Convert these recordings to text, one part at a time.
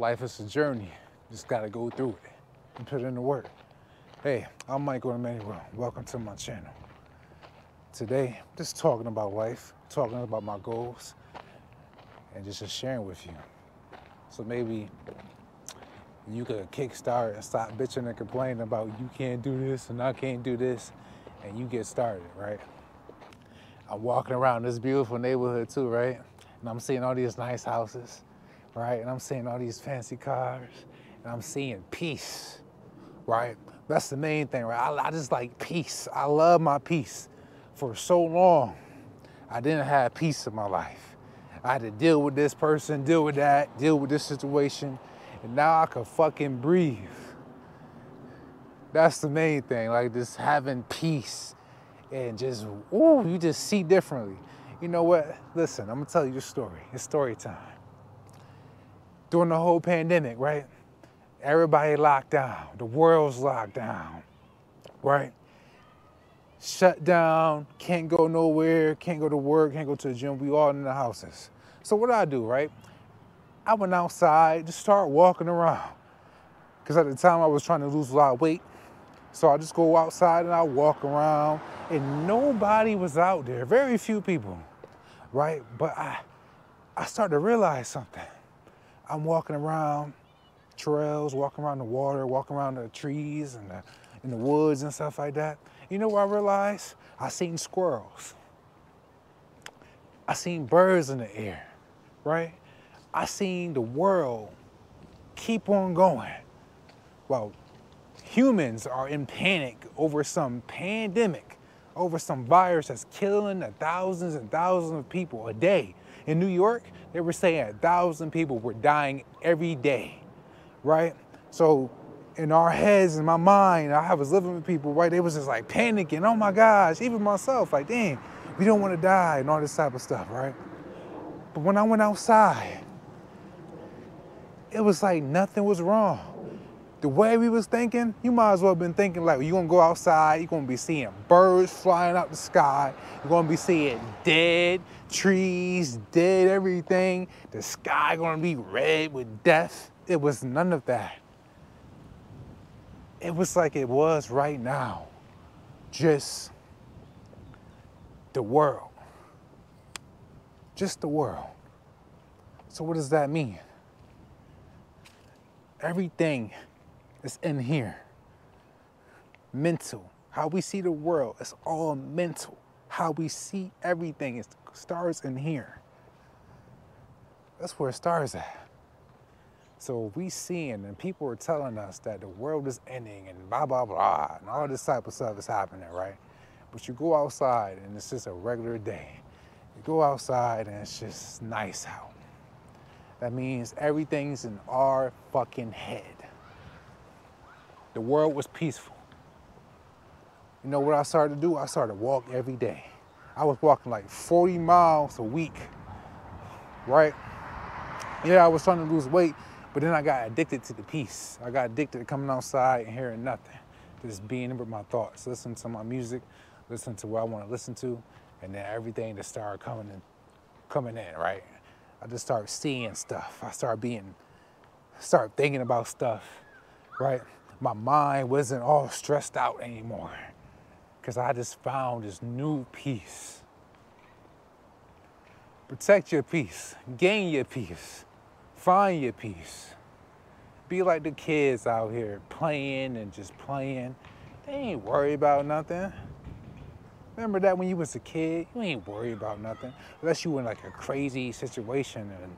Life is a journey. Just gotta go through it and put in the work. Hey, I'm Michael Emanuel. Welcome to my channel. Today, just talking about life, talking about my goals, and just, just sharing with you. So maybe you could kickstart and stop bitching and complaining about you can't do this and I can't do this, and you get started, right? I'm walking around this beautiful neighborhood too, right? And I'm seeing all these nice houses, right? And I'm seeing all these fancy cars, and I'm seeing peace, right? That's the main thing, right? I, I just like peace. I love my peace. For so long, I didn't have peace in my life. I had to deal with this person, deal with that, deal with this situation, and now I can fucking breathe. That's the main thing, like just having peace and just, ooh, you just see differently. You know what? Listen, I'm gonna tell you a story. It's story time. During the whole pandemic, right? Everybody locked down. The world's locked down, right? Shut down, can't go nowhere, can't go to work, can't go to the gym. We all in the houses. So what I do, right? I went outside, just start walking around. Because at the time I was trying to lose a lot of weight. So I just go outside and I walk around and nobody was out there, very few people, right? But I, I started to realize something. I'm walking around trails, walking around the water, walking around the trees and the, in the woods and stuff like that. You know what I realized? I seen squirrels. I seen birds in the air, right? I seen the world keep on going. Well, humans are in panic over some pandemic, over some virus that's killing the thousands and thousands of people a day. In New York, they were saying a thousand people were dying every day, right? So in our heads, in my mind, I was living with people, right? They was just like panicking, oh my gosh, even myself, like, dang, we don't want to die and all this type of stuff, right? But when I went outside, it was like nothing was wrong the way we was thinking, you might as well have been thinking like you're gonna go outside, you're gonna be seeing birds flying out the sky, you're gonna be seeing dead trees, dead everything, the sky gonna be red with death. It was none of that. It was like it was right now. Just the world. Just the world. So what does that mean? Everything it's in here. Mental. How we see the world, it's all mental. How we see everything, it starts in here. That's where it starts at. So we seeing and people are telling us that the world is ending and blah, blah, blah, and all this type of stuff is happening, right? But you go outside and it's just a regular day. You go outside and it's just nice out. That means everything's in our fucking head. The world was peaceful. You know what I started to do? I started to walk every day. I was walking like 40 miles a week, right? Yeah, I was trying to lose weight, but then I got addicted to the peace. I got addicted to coming outside and hearing nothing, just being with my thoughts, listening to my music, listening to what I want to listen to, and then everything just started coming in, coming in, right? I just started seeing stuff. I started being, start thinking about stuff, right? My mind wasn't all stressed out anymore because I just found this new peace. Protect your peace, gain your peace, find your peace. Be like the kids out here playing and just playing. They ain't worried about nothing. Remember that when you was a kid, you ain't worried about nothing. Unless you were in like a crazy situation and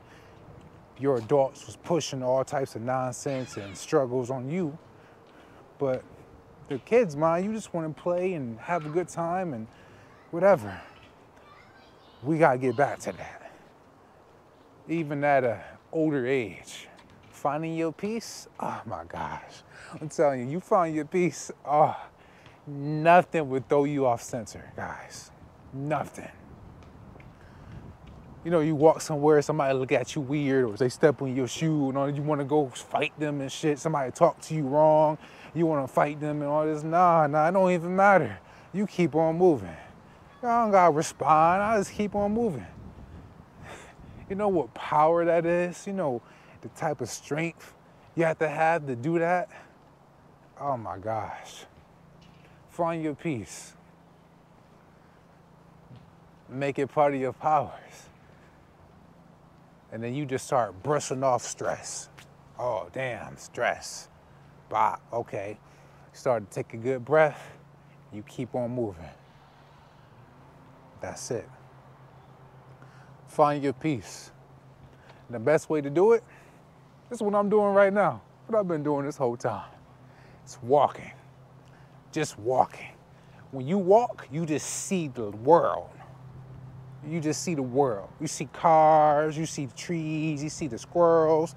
your adults was pushing all types of nonsense and struggles on you but the kids, mind, you just want to play and have a good time and whatever. We got to get back to that. Even at an older age. Finding your peace, oh my gosh. I'm telling you, you find your peace, oh, nothing would throw you off center, guys. Nothing you know, you walk somewhere, somebody look at you weird, or they step on your shoe, and all you want to go fight them and shit. Somebody talk to you wrong, you want to fight them and all this. Nah, nah, it don't even matter. You keep on moving. I don't gotta respond. I just keep on moving. You know what power that is? You know, the type of strength you have to have to do that, oh my gosh. Find your peace. Make it part of your powers. And then you just start brushing off stress. Oh, damn, stress. Bah, okay. Start to take a good breath. You keep on moving. That's it. Find your peace. And the best way to do it is what I'm doing right now. What I've been doing this whole time. It's walking. Just walking. When you walk, you just see the world. You just see the world. You see cars, you see trees, you see the squirrels.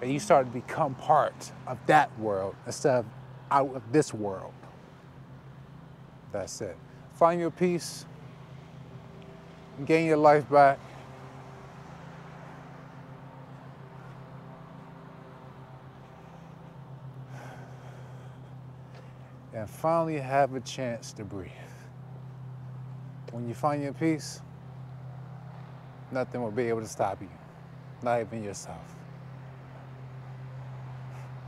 And you start to become part of that world instead of out of this world. That's it. Find your peace, gain your life back. And finally have a chance to breathe. When you find your peace, nothing will be able to stop you, not even yourself.